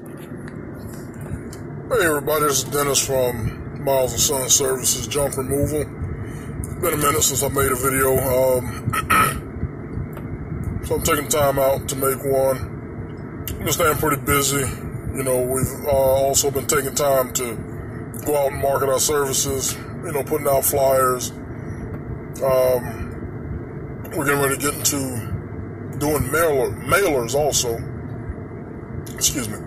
Hey everybody, this is Dennis from Miles and Son Services Junk Removal. Been a minute since I made a video, um, so I'm taking time out to make one. I'm just staying pretty busy. You know, we've uh, also been taking time to go out and market our services. You know, putting out flyers. Um, we're getting ready to get into doing mailer, mailers also. Excuse me.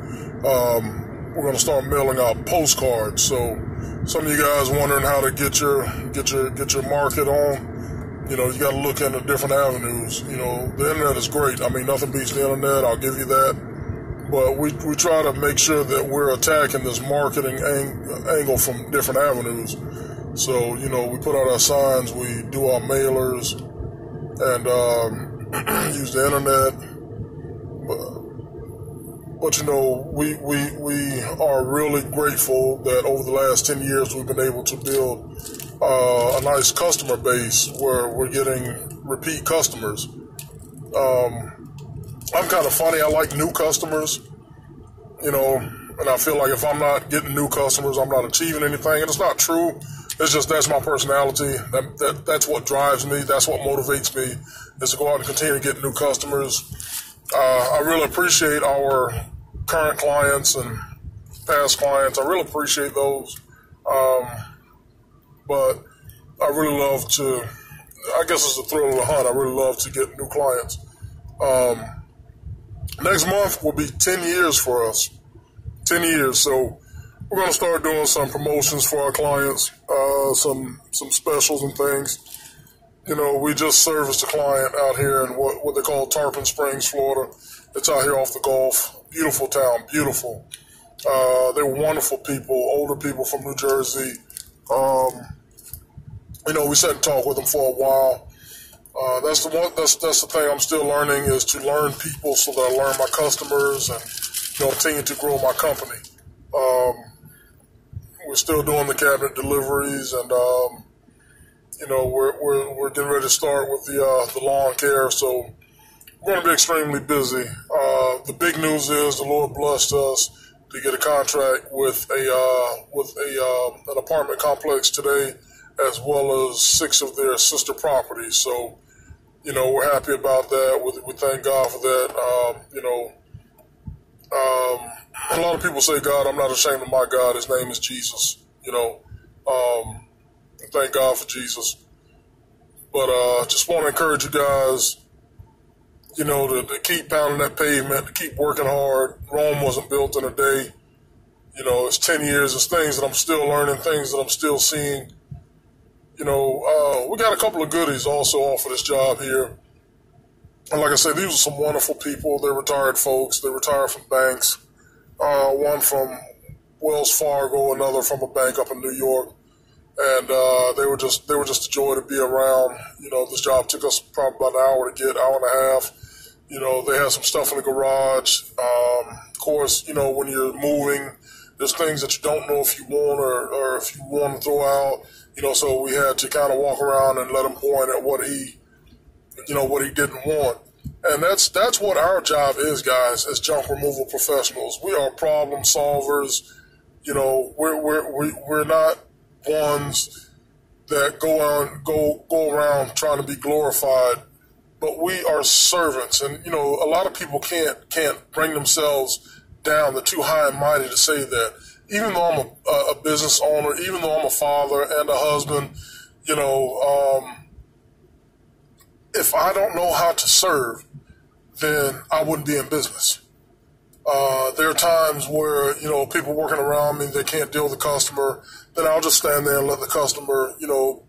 Um, we're going to start mailing out postcards. So some of you guys wondering how to get your get your get your market on, you know, you got to look into different avenues. You know, the internet is great. I mean, nothing beats the internet. I'll give you that. But we, we try to make sure that we're attacking this marketing ang- angle from different avenues. So, you know, we put out our signs, we do our mailers, and um, use the internet. But, you know, we, we, we are really grateful that over the last 10 years we've been able to build uh, a nice customer base where we're getting repeat customers. Um, I'm kind of funny. I like new customers, you know, and I feel like if I'm not getting new customers, I'm not achieving anything. And it's not true. It's just that's my personality. That, that that's what drives me. That's what motivates me is to go out and continue to get new customers. Uh, I really appreciate our current clients and past clients. I really appreciate those. Um, but I really love to, I guess it's the thrill of the hunt. I really love to get new clients. Um, next month will be 10 years for us. 10 years. So we're going to start doing some promotions for our clients, uh, some, some specials and things. You know, we just serviced a client out here in what, what they call Tarpon Springs, Florida. It's out here off the Gulf. Beautiful town, beautiful. Uh, they were wonderful people, older people from New Jersey. Um, you know, we sat and talked with them for a while. Uh, that's the one. That's that's the thing I'm still learning is to learn people so that I learn my customers and you know continue to grow my company. Um, we're still doing the cabinet deliveries and um, you know we're, we're we're getting ready to start with the uh, the lawn care. So we're going to be extremely busy. Uh, the big news is the Lord blessed us to get a contract with a uh, with a uh, an apartment complex today, as well as six of their sister properties. So, you know, we're happy about that. We, we thank God for that. Um, you know, um, a lot of people say, "God, I'm not ashamed of my God. His name is Jesus." You know, um, thank God for Jesus. But uh, just want to encourage you guys you know, to, to, keep pounding that pavement, to keep working hard. Rome wasn't built in a day. You know, it's 10 years. It's things that I'm still learning, things that I'm still seeing. You know, uh, we got a couple of goodies also off of this job here. And like I said, these are some wonderful people. They're retired folks. They retired from banks. Uh, one from Wells Fargo, another from a bank up in New York and uh, they were just they were just a joy to be around. You know, this job took us probably about an hour to get, hour and a half. You know, they had some stuff in the garage. Um, of course, you know, when you're moving, there's things that you don't know if you want or, or if you want to throw out. You know, so we had to kind of walk around and let him point at what he, you know, what he didn't want. And that's that's what our job is, guys, as junk removal professionals. We are problem solvers. You know, we're we're we're not ones that go on go go around trying to be glorified but we are servants. And you know a lot of people can't can't bring themselves down. They're too high and mighty to say that. Even though i'm a, a business owner even though i'm a father and a husband you know um, if i don't know how to serve then i wouldn't be in business uh, there are times where you know people working around me they can't deal with the customer. Then I'll just stand there and let the customer you know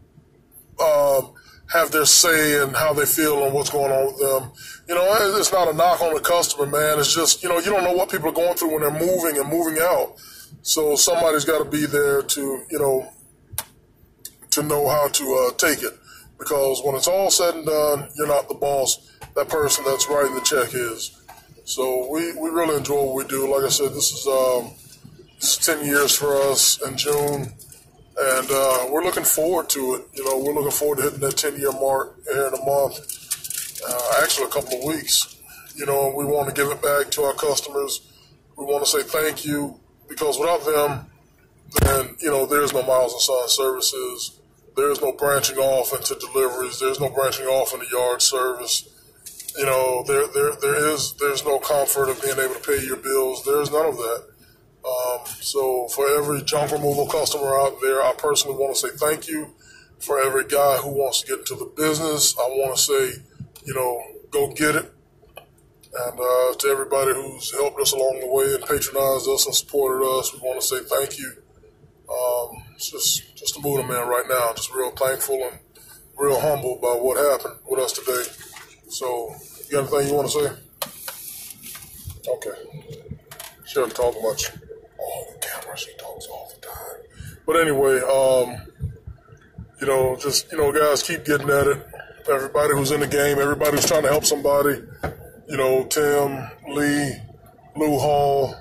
um, have their say and how they feel and what's going on with them. You know, it's not a knock on the customer, man. It's just you know you don't know what people are going through when they're moving and moving out. So somebody's got to be there to you know to know how to uh, take it because when it's all said and done, you're not the boss. That person that's writing the check is. So we, we really enjoy what we do. Like I said, this is um, this is ten years for us in June, and uh, we're looking forward to it. You know, we're looking forward to hitting that ten year mark here in a month, uh, actually a couple of weeks. You know, we want to give it back to our customers. We want to say thank you because without them, then you know there's no Miles and Son services. There's no branching off into deliveries. There's no branching off into yard service. You know, there there there is there's no comfort of being able to pay your bills. There's none of that. Um, so for every junk removal customer out there, I personally want to say thank you. For every guy who wants to get into the business, I want to say, you know, go get it. And uh, to everybody who's helped us along the way and patronized us and supported us, we want to say thank you. Um, it's just just a mood I'm in right now. Just real thankful and real humble about what happened with us today. So, you got anything you want to say? Okay. She doesn't talk much. Oh, the camera, she talks all the time. But anyway, um, you know, just, you know, guys, keep getting at it. Everybody who's in the game, everybody who's trying to help somebody, you know, Tim, Lee, Lou Hall,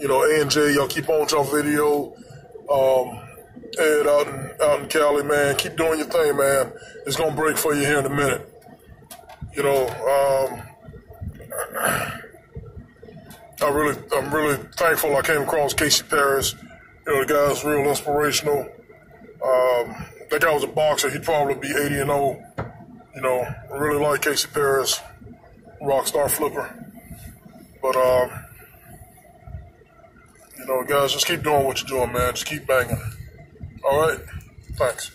you know, A and J, y'all keep on with y'all video. Um, Ed out in out in Cali, man, keep doing your thing, man. It's gonna break for you here in a minute. You know, um, I really, I'm really thankful I came across Casey Paris. You know, the guy's real inspirational. Um, that guy was a boxer. He'd probably be 80 and 0. You know, I really like Casey Paris, rock star flipper. But, um, you know, guys, just keep doing what you're doing, man. Just keep banging. All right? Thanks.